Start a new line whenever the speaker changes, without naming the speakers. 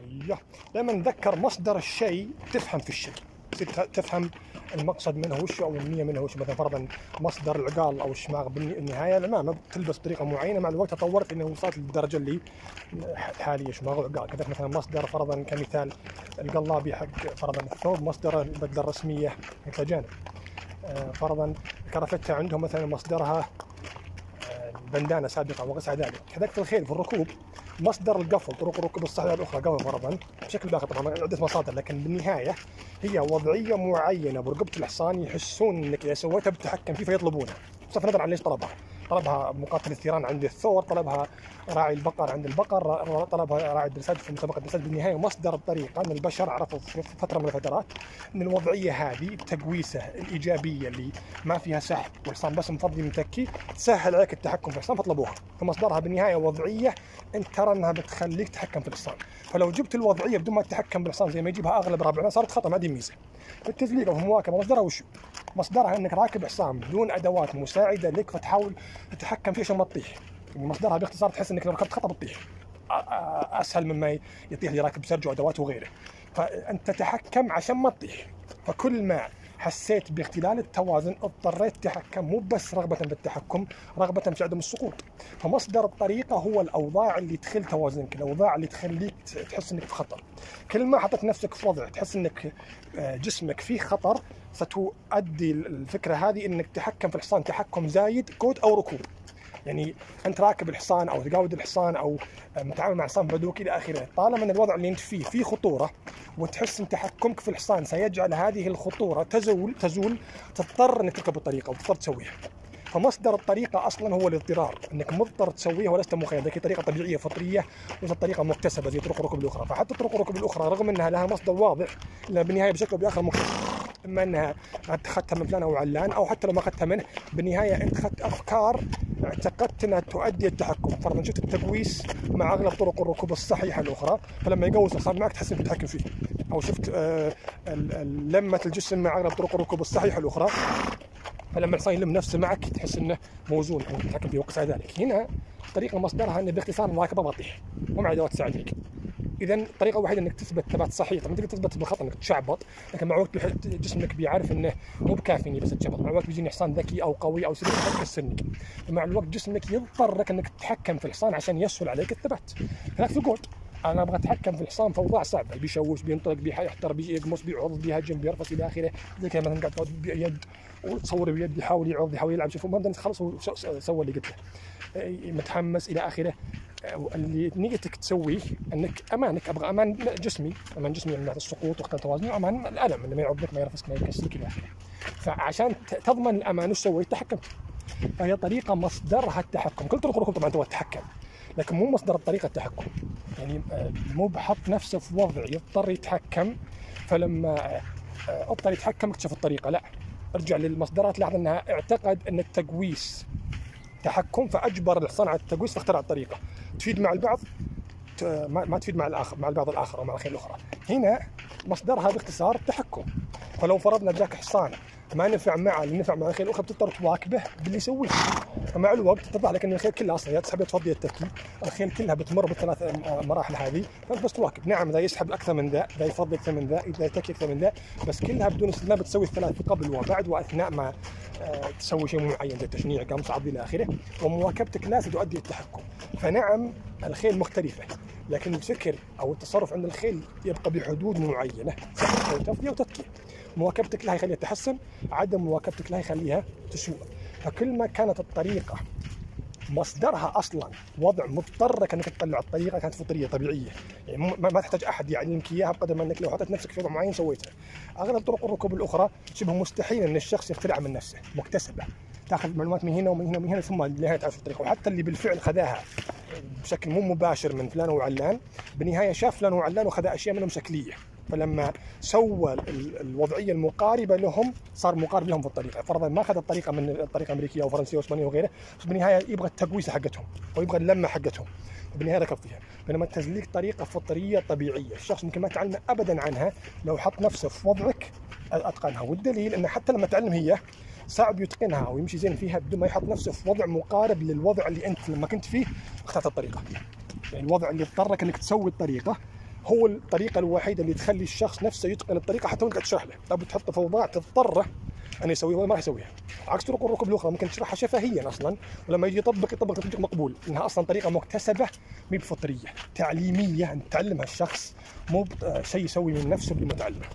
أيوه دائما نذكر مصدر الشيء تفهم في الشيء. تفهم المقصد منه وش أو النية منه وش. مثلا فرضا مصدر العقال أو الشماغ بالنهاية العمامه بتلبس بطريقه معينة. مع الوقت تطورت انه وصلت للدرجة اللي الحاليه شماغ وعقال. كذلك مثلا مصدر فرضا كمثال القلابي حق فرضا الثوب مصدر البدلة الرسمية. الاجانب آه، فرضا كرفتها عندهم مثلا مصدرها البندانه سابقا وغير ذلك كذلك في الخيل في الركوب مصدر القفل طرق الركوب الصحيحه الأخرى قفل فرضا بشكل باخر طبعا عده مصادر لكن بالنهاية هي وضعية معينة برقبة الحصان يحسون إنك إذا سويتها بتتحكم فيه فيطلبونها بصرف النظر عن ليش طلبها. طلبها مقاتل الثيران عند الثور طلبها راعي البقر عند البقر طلبها راعي الدرسات في مسابقة الدرسات بالنهاية. مصدر الطريقة أن البشر عرفوا في فترة من الفترات أن الوضعية هذه التقويسه الإيجابية اللي ما فيها سحب. والحصان بس مفضي متكي تسهل عليك التحكم في الحصان فطلبوها فمصدرها بالنهاية وضعية انت ترى أنها بتخليك تتحكم في الحصان. فلو جبت الوضعية بدون ما تتحكم بالحصان زي ما يجيبها أغلب ربعنا صارت خطأ ما دي ميزة. التزليق أو المواكبة مصدرها وشو؟ مصدرها أنك راكب حصان بدون أدوات مساعدة لك فتحاول تتحكم فيه عشان ما تطيح. يعني مصدرها باختصار تحس إنك لو ركبت خطأ بتطيح. أسهل مما يطيح اللي راكب سرج وأدوات وغيره. فأنت تتحكم عشان ما تطيح. فكل ما حسيت باختلال التوازن اضطريت تتحكم مو بس رغبة بالتحكم رغبة في عدم السقوط. فمصدر الطريقة هو الأوضاع اللي تخل توازنك الأوضاع اللي تخليك تحس أنك في خطر. كل ما حطيت نفسك في وضع تحس أنك آه، جسمك فيه خطر ستؤدي الفكرة هذه أنك تتحكم في الحصان تحكم زايد قود أو ركوب. يعني أنت راكب الحصان أو تقاود الحصان أو متعامل مع حصان بدوك إلى آخره. طالما إن الوضع اللي أنت فيه فيه خطورة وتحس إن تحكمك في الحصان سيجعل هذه الخطورة تزول تزول تضطر إنك تركب الطريقة وتضطر تسويها. فمصدر الطريقة أصلا هو الاضطرار أنك مضطر تسويها ولست مخير. هذه طريقة طبيعية فطرية وليست طريقة مكتسبة زي طرق الركوب الأخرى. فحتى طرق الركوب الأخرى رغم أنها لها مصدر واضح إلا بالنهاية بشكل أو بآخر مكتسب. اما انها اخذتها من فلان أو علان أو حتى لو ما اخذتها منه بالنهاية أنت اخذت أفكار اعتقدت انها تؤدي التحكم. فرضا شفت التقويس مع اغلب طرق الركوب الصحيحة الأخرى فلما يقوس صار معك تحس إنك تتحكم فيه. أو شفت آه، لمة الجسم مع اغلب طرق الركوب الصحيحة الأخرى فلما الحصان يلم نفسه معك تحس إنه موزون أو تتحكم فيه وقت ذلك هنا طريقة مصدرها إنه باختصار راكبه بطيح ومع ادوات تساعدك. اذا الطريقة الوحيده إنك تثبت ثبات صحيح. طبعا تقدر تثبت بالخطأ إنك تشعبط لكن مع الوقت جسمك بيعرف إنه مو بكافي اني بس اتشعبط مع الوقت بيجيني حصان ذكي أو قوي أو سريع يكسرني ومع الوقت جسمك يضطرك إنك تتحكم في الحصان عشان يسهل عليك الثبات. كذلك في القود أنا أبغى أتحكم في الحصان في اوضاع صعبه بيشوش بينطلق بيحتر بيقمص بيعض بيهجم بيرفس إلى آخره. زي كذا مثلا قاعد بيد وتصور بيد يحاول يعض يحاول يلعب. شوفوا ما خلص سوى اللي قلت له إيه، متحمس إلى آخره. اللي نيتك تسويه أنك امانك أبغى أمان جسمي أمان جسمي من السقوط وقت التوازن وأمان الألم انه ما يعضك ما يرفسك ما يكسرك إلى اخره فعشان تضمن الأمان وش سويت؟ تحكمت. فهي طريقة مصدرها التحكم. كل طرق طبعا تبغى تتحكم لكن مو مصدر الطريقة التحكم. يعني آه، مو بحط نفسه في وضع يضطر يتحكم فلما آه، أضطر يتحكم اكتشف الطريقة. لا ارجع للمصدرات لاحظ أنها اعتقد أن التقويس تحكم فأجبر الحصان على التقويس فاخترع الطريقة. تفيد مع البعض ما تفيد مع الآخر مع البعض الآخر أو مع الخيل الأخرى. هنا مصدرها باختصار التحكم فلو فرضنا جاك حصان ما نفع معه اللي نفع مع الخيل الأخرى بتضطر تواكبه باللي يسويه. فمع الوقت تطلع لك ان الخيل كلها أصلا يا تسحب تفضي تتكي الخيل كلها بتمر بالثلاث مراحل هذه. فأنت بس تواكب. نعم إذا يسحب أكثر من ذا إذا يفضي أكثر من ذا إذا يتكي أكثر من ذا بس كلها بدون استثناء بتسوي الثلاث قبل وبعد وأثناء ما تسوي شيء معين زي تشنيع قمص عض إلى آخره ومواكبتك لازم تؤدي التحكم. فنعم الخيل مختلفة لكن الفكر أو التصرف عند الخيل يبقى بحدود معينة تفضيه وتتكيه مواكبتك لها يخليها تحسن عدم مواكبتك لها يخليها تسوء. فكل ما كانت الطريقة مصدرها أصلا. وضع مضطرك إنك تطلع الطريقة كانت فطرية طبيعية. يعني ما تحتاج أحد يعلمك إياها بقدر ما إنك لو حطيت نفسك في وضع معين سويتها أغلب طرق الركوب الأخرى شبه مستحيل إن الشخص يخترعها من نفسه مكتسبة. تأخذ معلومات من هنا ومن هنا ومن هنا ثم لنهايه تعرف الطريقة. وحتى اللي بالفعل خذاها بشكل مو مباشر من فلان وعلان بالنهاية شاف فلان وعلان وخذ أشياء منهم شكلية. فلما سوى الوضعية المقاربة لهم صار مقارب لهم في الطريقة. فرضا ما أخذ الطريقة من الطريقة الأمريكية أو فرنسيه واسبانيه وغيره بس بالنهاية يبغى التقويسه حقتهم ويبغى اللمة حقتهم. بالنهاية ركب فيها بينما التزليق طريقة فطرية طبيعية. الشخص ممكن ما تعلم ابدا عنها لو حط نفسه في وضعك أتقنها. والدليل انه حتى لما تعلم هي صعب يتقنها أو يمشي زين فيها بدون ما يحط نفسه في وضع مقارب للوضع اللي أنت لما كنت فيه اخترت الطريقة. يعني الوضع اللي اضطرك إنك تسوي الطريقة هو الطريقة الوحيدة اللي تخلي الشخص نفسه يتقن الطريقة حتى وانت تشرح له. لو بتحطه في اوضاع تضطره أن يسويها هو ما راح يسويها. عكس طرق الركوب الأخرى ممكن تشرحها شفهيا أصلا ولما يجي يطبق يطبق تطبيق مقبول. إنها أصلا طريقة مكتسبة مي بفطرية. تعليمية أن تعلمها الشخص مو شيء يسوي من نفسه بمتعلمه